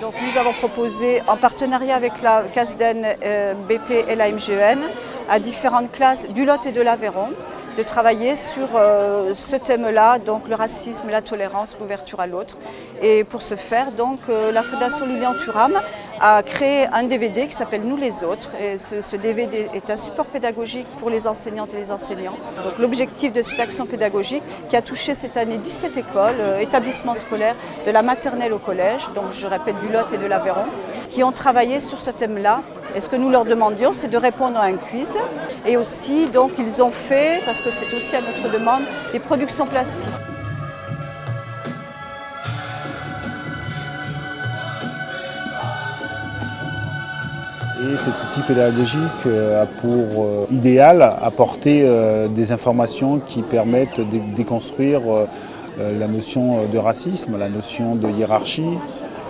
Donc nous avons proposé, en partenariat avec la CASDEN, euh, BP et la MGN, à différentes classes du Lot et de l'Aveyron, de travailler sur euh, ce thème-là, donc le racisme, la tolérance, l'ouverture à l'autre. Et pour ce faire, donc, euh, la Fondation Lilian Thuram a créé un DVD qui s'appelle Nous les autres. Ce, DVD est un support pédagogique pour les enseignantes et les enseignants. Donc l'objectif de cette action pédagogique qui a touché cette année 17 écoles, euh, établissements scolaires, de la maternelle au collège, donc je répète du Lot et de l'Aveyron, qui ont travaillé sur ce thème-là. Et ce que nous leur demandions, c'est de répondre à un quiz. Et aussi, donc, ils ont fait, parce que c'est aussi à notre demande, des productions plastiques. Et cet outil pédagogique euh, a pour euh, idéal apporter euh, des informations qui permettent de déconstruire la notion de racisme, la notion de hiérarchie,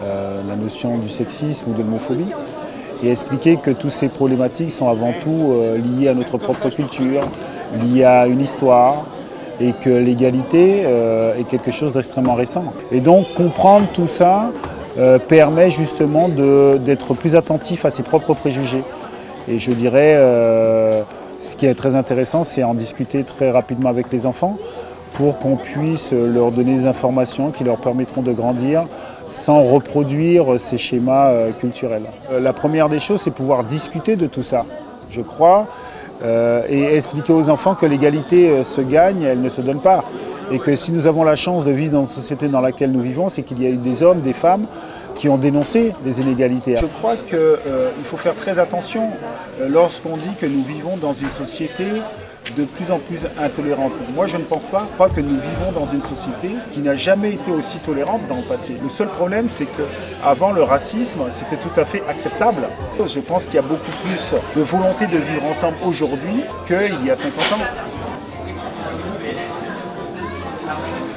la notion du sexisme ou de l'homophobie et expliquer que toutes ces problématiques sont avant tout liées à notre propre culture, liées à une histoire et que l'égalité est quelque chose d'extrêmement récent. Et donc comprendre tout ça euh, permet justement d'être plus attentif à ses propres préjugés. Et je dirais, euh, ce qui est très intéressant, c'est en discuter très rapidement avec les enfants pour qu'on puisse leur donner des informations qui leur permettront de grandir sans reproduire ces schémas euh, culturels. La première des choses, c'est pouvoir discuter de tout ça, je crois, et expliquer aux enfants que l'égalité se gagne, elle ne se donne pas et que si nous avons la chance de vivre dans une société dans laquelle nous vivons, c'est qu'il y a eu des hommes, des femmes qui ont dénoncé les inégalités. Je crois qu'il euh, faut faire très attention euh, lorsqu'on dit que nous vivons dans une société de plus en plus intolérante. Moi, je ne pense pas. Crois que nous vivons dans une société qui n'a jamais été aussi tolérante dans le passé. Le seul problème, c'est qu'avant le racisme, c'était tout à fait acceptable. Je pense qu'il y a beaucoup plus de volonté de vivre ensemble aujourd'hui qu'il y a 50 ans. something.